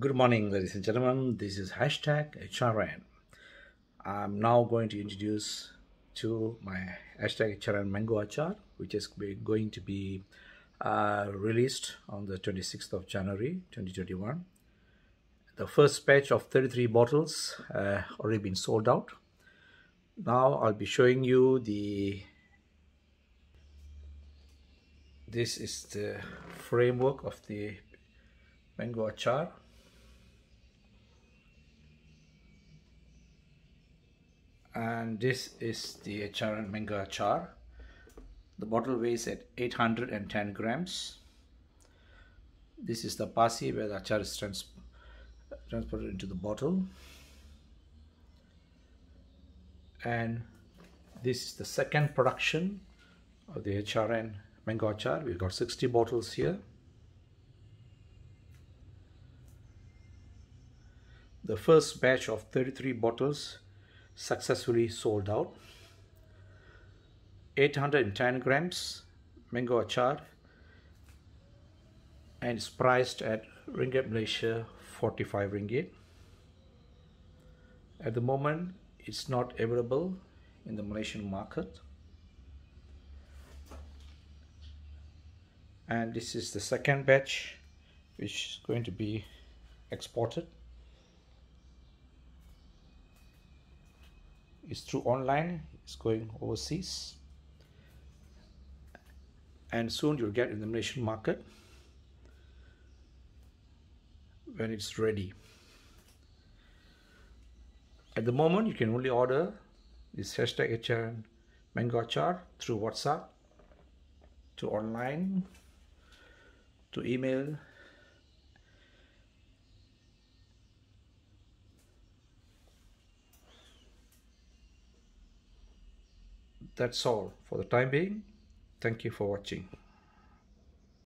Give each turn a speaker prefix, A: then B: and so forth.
A: Good morning, ladies and gentlemen. This is hashtag HRN. I'm now going to introduce to my hashtag HRN Mango Achar, which is going to be uh, released on the 26th of January 2021. The first batch of 33 bottles uh, already been sold out. Now I'll be showing you the this is the framework of the mango achar and this is the HRN mango achar the bottle weighs at 810 grams this is the pasi where the achar is trans transported into the bottle and this is the second production of the HRN mango achar. We've got 60 bottles here. The first batch of 33 bottles successfully sold out. 810 grams mango achar and it's priced at ringgit Malaysia 45 ringgit. At the moment it's not available in the Malaysian market and this is the second batch which is going to be exported it's through online it's going overseas. And soon you'll get in the Malaysian market when it's ready. At the moment you can only order this hashtag HRN mango achar through WhatsApp to online to email that's all for the time being. Thank you for watching